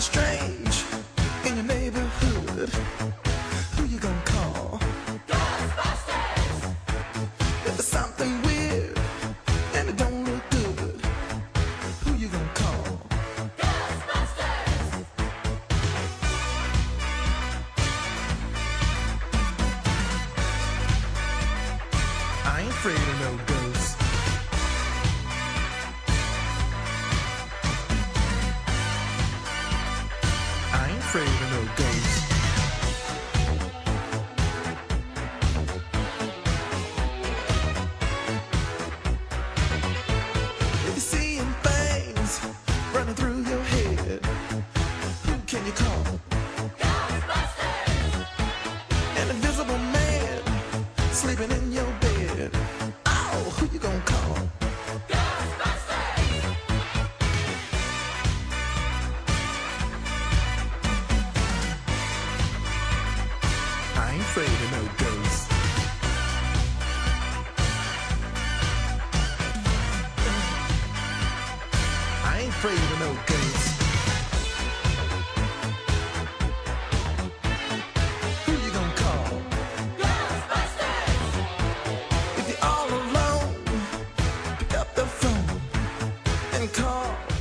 something strange in your neighborhood. Who you gonna call? Ghostbusters! If there's something weird and it don't look good, who you gonna call? Ghostbusters! I ain't afraid of no ghosts. Sleeping in your bed. Oh, who you gonna call? Ghostbusters! I ain't afraid of no ghosts. I ain't afraid of no ghosts. call